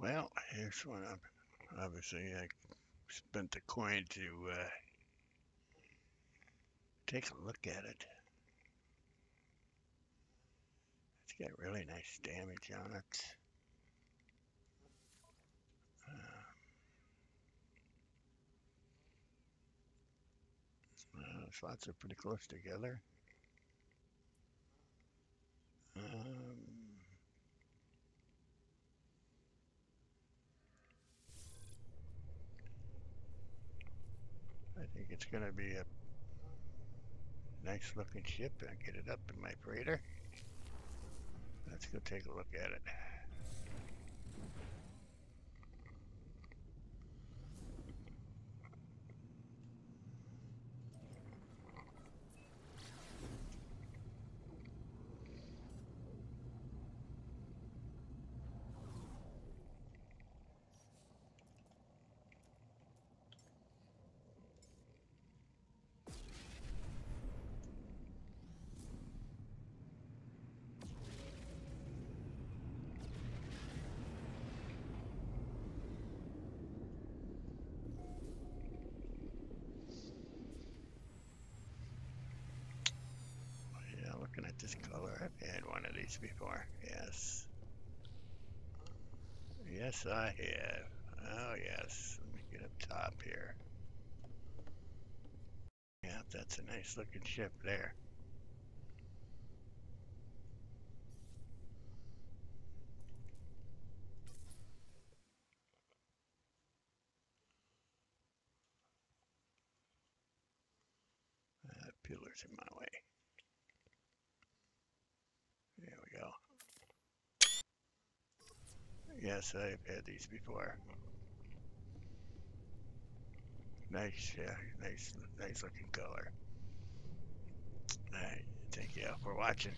Well, here's one. Obviously, I spent the coin to uh, take a look at it. It's got really nice damage on it. Uh, uh, slots are pretty close together. Think it's going to be a nice looking ship. I get it up in my freighter. Let's go take a look at it. This color, I've had one of these before. Yes. Yes, I have. Oh, yes. Let me get up top here. Yeah, that's a nice looking ship there. That pillar's in my way. There we go. Yes, I've had these before. Nice, yeah, nice, nice looking color. Alright, thank you for watching.